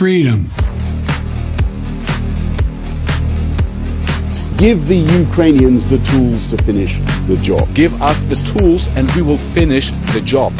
freedom. Give the Ukrainians the tools to finish the job. Give us the tools and we will finish the job.